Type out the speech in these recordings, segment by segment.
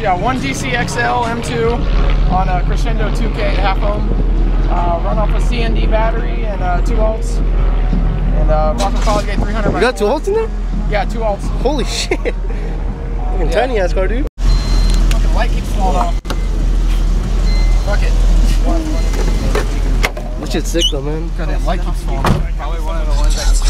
yeah, one DCXL M2 on a Crescendo 2K half ohm. Uh, run off a CND battery and uh, two volts. And uh, Rockford Fosgate 300. You got two volts in there? Yeah, two volts. Holy shit. Fucking tiny ass car, dude. Fucking light keeps falling off. Fuck it. This shit's sick though, man. Goddamn light keeps falling off. Probably one of the ones that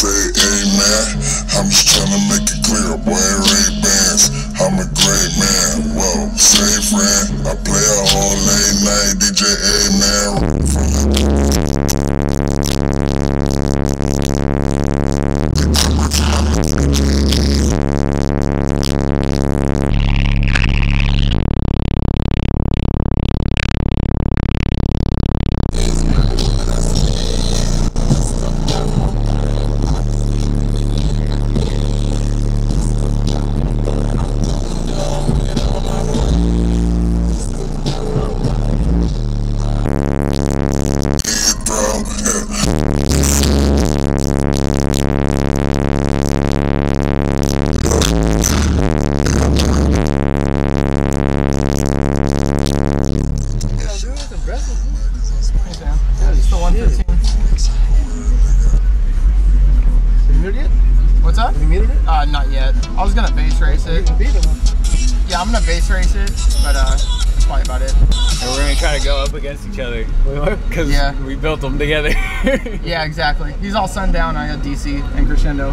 say amen. I'm just trying to make it clear, boy, Ray Bans. Uh, not yet. I was gonna bass race it. Yeah, I'm gonna bass race it, but uh, that's probably about it. And we're gonna try to go up against each other because Yeah. we built them together. Yeah, exactly. He's all Sundown. I got DC and crescendo.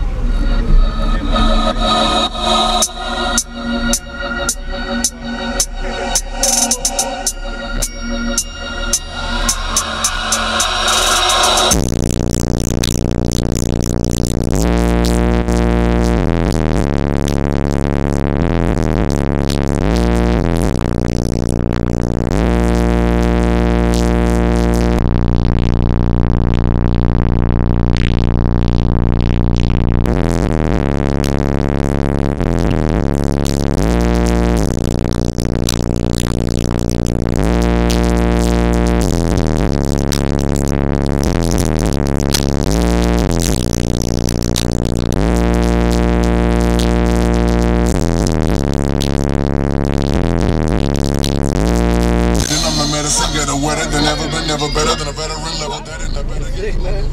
Veteran level. That ain't a better Sick, man.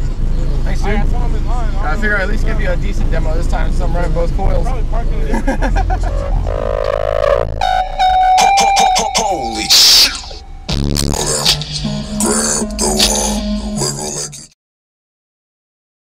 Thanks, dude. I figure I at least give you a decent demo this time, so I'm running both coils.